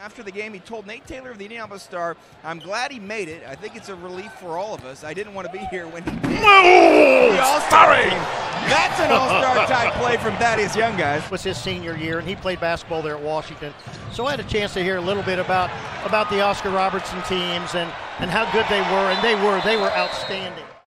After the game, he told Nate Taylor of the Indianapolis Star, I'm glad he made it. I think it's a relief for all of us. I didn't want to be here when he did. All-Star. That's an all-star type play from Thaddeus Young, guys. It was his senior year, and he played basketball there at Washington. So I had a chance to hear a little bit about about the Oscar Robertson teams and, and how good they were, and they were. They were outstanding.